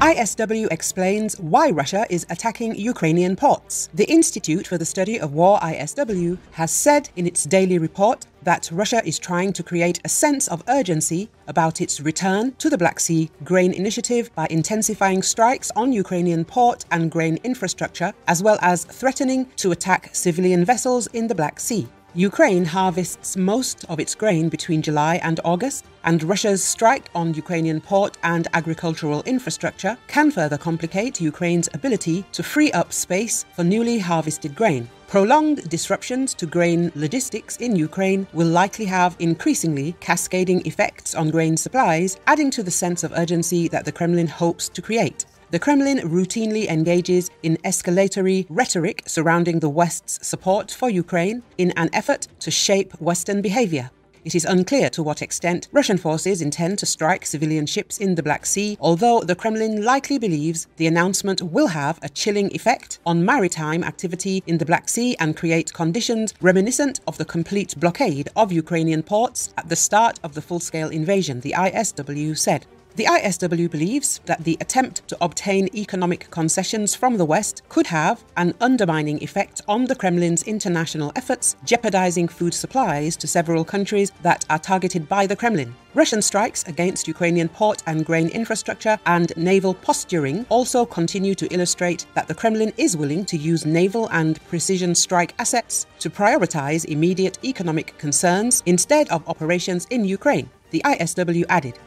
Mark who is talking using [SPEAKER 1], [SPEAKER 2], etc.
[SPEAKER 1] ISW explains why Russia is attacking Ukrainian ports. The Institute for the Study of War, ISW, has said in its daily report that Russia is trying to create a sense of urgency about its return to the Black Sea grain initiative by intensifying strikes on Ukrainian port and grain infrastructure, as well as threatening to attack civilian vessels in the Black Sea. Ukraine harvests most of its grain between July and August, and Russia's strike on Ukrainian port and agricultural infrastructure can further complicate Ukraine's ability to free up space for newly harvested grain. Prolonged disruptions to grain logistics in Ukraine will likely have increasingly cascading effects on grain supplies, adding to the sense of urgency that the Kremlin hopes to create. The Kremlin routinely engages in escalatory rhetoric surrounding the West's support for Ukraine in an effort to shape Western behavior. It is unclear to what extent Russian forces intend to strike civilian ships in the Black Sea, although the Kremlin likely believes the announcement will have a chilling effect on maritime activity in the Black Sea and create conditions reminiscent of the complete blockade of Ukrainian ports at the start of the full scale invasion, the ISW said. The ISW believes that the attempt to obtain economic concessions from the West could have an undermining effect on the Kremlin's international efforts, jeopardizing food supplies to several countries that are targeted by the Kremlin. Russian strikes against Ukrainian port and grain infrastructure and naval posturing also continue to illustrate that the Kremlin is willing to use naval and precision strike assets to prioritize immediate economic concerns instead of operations in Ukraine, the ISW added.